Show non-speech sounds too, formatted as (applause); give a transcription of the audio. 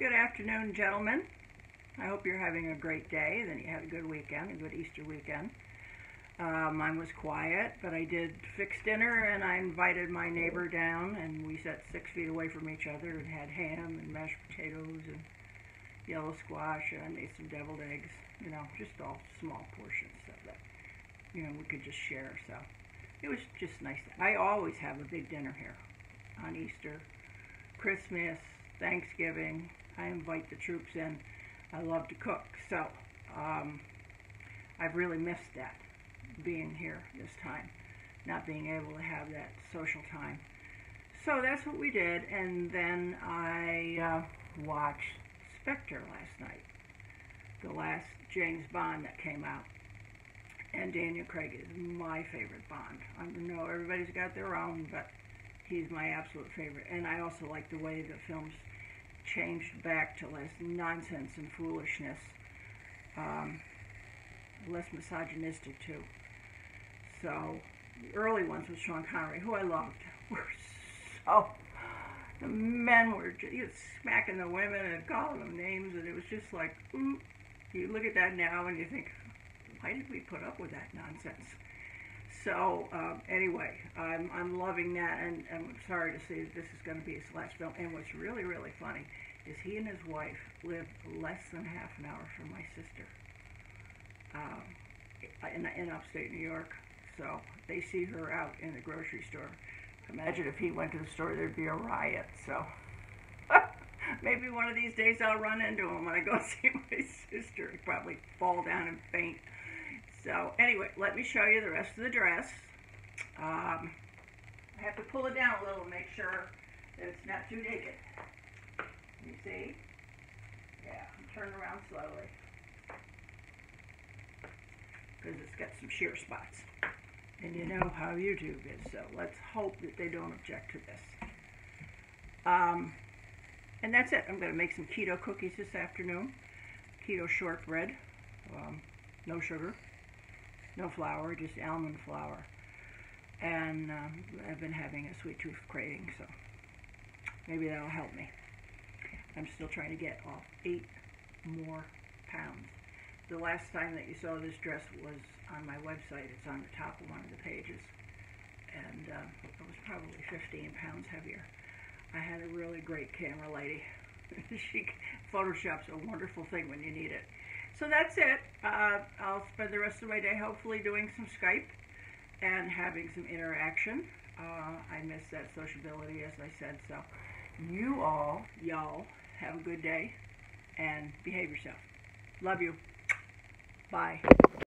Good afternoon, gentlemen. I hope you're having a great day, then you had a good weekend, a good Easter weekend. Uh, mine was quiet, but I did fix dinner and I invited my neighbor down and we sat six feet away from each other and had ham and mashed potatoes and yellow squash and I made some deviled eggs, you know, just all small portions so that, you know, we could just share. So it was just nice. I always have a big dinner here on Easter, Christmas, Thanksgiving. I invite the troops in. I love to cook. So um, I've really missed that being here this time, not being able to have that social time. So that's what we did, and then I uh, watched Spectre last night, the last James Bond that came out. And Daniel Craig is my favorite Bond. I know everybody's got their own, but he's my absolute favorite. And I also like the way the films changed back to less nonsense and foolishness, um, less misogynistic too. So the early ones with Sean Connery, who I loved, (laughs) were so the men were just smacking the women and calling them names, and it was just like, ooh. You look at that now and you think, why did we put up with that nonsense? So um, anyway, I'm I'm loving that, and, and I'm sorry to see that this is going to be his last film. And what's really really funny is he and his wife live less than half an hour from my sister um, in in upstate New York. So they see her out in the grocery store. Imagine if he went to the store, there'd be a riot. So (laughs) maybe one of these days I'll run into him when I go (laughs) see my sister. He'd probably fall down and faint. So anyway, let me show you the rest of the dress. Um, I have to pull it down a little to make sure that it's not too naked. You see? Yeah, turn around slowly. Because it's got some sheer spots. And you know how YouTube is, so let's hope that they don't object to this. Um, and that's it. I'm going to make some keto cookies this afternoon. Keto shortbread. Um, no sugar. No flour, just almond flour. And um, I've been having a sweet tooth craving, so maybe that'll help me. I'm still trying to get off eight more pounds the last time that you saw this dress was on my website. It's on the top of one of the pages. And uh, it was probably 15 pounds heavier. I had a really great camera lady. (laughs) she photoshops a wonderful thing when you need it. So that's it. Uh, I'll spend the rest of my day hopefully doing some Skype and having some interaction. Uh, I miss that sociability, as I said. So you all, y'all, have a good day and behave yourself. Love you. Bye.